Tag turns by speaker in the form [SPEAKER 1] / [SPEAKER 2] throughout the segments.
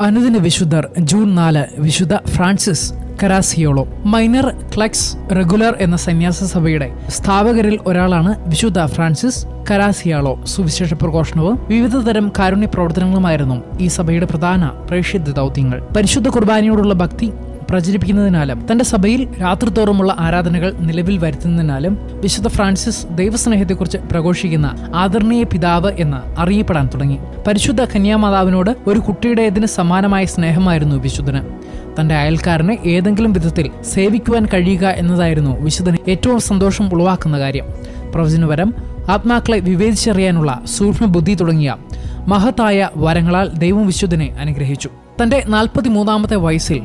[SPEAKER 1] അനുദിന വിശുദ്ധർ ജൂൺ നാല് വിശുദ്ധ Francis Caracciolo. Minor clerks regular എന്ന സന്യാസ സഭയുടെ സ്ഥാപകരിൽ ഒരാളാണ് വിശുദ്ധ ഫ്രാൻസിസ് കരാസിയാളോ. സുവിശേഷ പ്രഘോഷണവും വിവിധതരം കാരുണ്യ പ്രവർത്തനങ്ങളുമായിരുന്നു ഈ സഭയുടെ പ്രധാന പ്രേക്ഷിത ദൗത്യങ്ങൾ. പരിശുദ്ധ കുർബാനയോടുള്ള ഭക്തി പ്രചരിപ്പിക്കുന്നതിനാലും തന്റെ സഭയിൽ രാത്രിതോറുമുള്ള ആരാധനകൾ നിലവിൽ വരുത്തുന്നതിനാലും വിശുദ്ധ ഫ്രാൻസിസ് ദൈവസ്നേഹത്തെക്കുറിച്ച് പ്രഘോഷിക്കുന്ന ആദരണീയ പിതാവ് എന്ന് അറിയപ്പെടാൻ തുടങ്ങി. പരിശുദ്ധ കന്യാമാതാവിനോട് ഒരു കുട്ടിയുടേതിന് സമാനമായ സ്നേഹമായിരുന്നു വിശുദ്ധന്. തന്റെ അയൽക്കാരനെ ഏതെങ്കിലും വിധത്തിൽ സേവിക്കുവാൻ കഴിയുക എന്നതായിരുന്നു വിശുദ്ധന് ഏറ്റവും സന്തോഷം ഉളവാക്കുന്ന കാര്യം. പ്രവചനപരം ആത്മാക്കളെ വിവേചിച്ചറിയാനുള്ള സൂക്ഷ്മ ബുദ്ധി തുടങ്ങിയ മഹത്തായ വരങ്ങളാൽ ദൈവം വിശുദ്ധനെ അനുഗ്രഹിച്ചു. തന്റെ നാൽപ്പത്തിമൂന്നാമത്തെ വയസ്സിൽ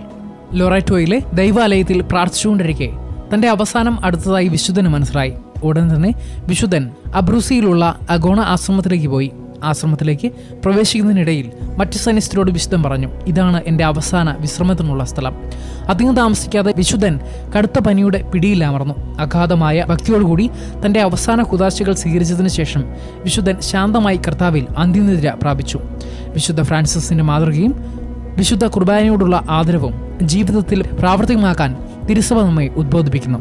[SPEAKER 1] ലൊറൈറ്റോയിലെ ദൈവാലയത്തിൽ പ്രാർത്ഥിച്ചുകൊണ്ടിരിക്കെ. തന്റെ അവസാനം അടുത്തതായി വിശുദ്ധന് മനസ്സിലായി. ഉടൻ തന്നെ വിശുദ്ധൻ അബ്രൂസിയിലുള്ള അഗോണ ആശ്രമത്തിലേക്ക് പോയി. ആശ്രമത്തിലേക്ക് പ്രവേശിക്കുന്നതിനിടയിൽ മറ്റു സൈനിസ്റ്റരോട് വിശുദ്ധൻ പറഞ്ഞു ഇതാണ് എന്റെ അവസാന വിശ്രമത്തിനുള്ള സ്ഥലം. അധികം താമസിക്കാതെ വിശുദ്ധൻ കടുത്ത പനിയുടെ പിടിയിലമർന്നു അഗാധമായ ഭക്തിയോടുകൂടി തന്റെ അവസാന കുതാശകൾ സ്വീകരിച്ചതിന് ശേഷം വിശുദ്ധൻ ശാന്തമായി കർത്താവിൽ അന്ത്യനിദ്ര പ്രാപിച്ചു. വിശുദ്ധ ഫ്രാൻസിസിന്റെ മാതൃകയും വിശുദ്ധ കുർബാനയോടുള്ള ആദരവും ജീവിതത്തിൽ പ്രാവർത്തികമാക്കാൻ തിരുസഭ നമ്മെ ഉദ്ബോധിപ്പിക്കുന്നു.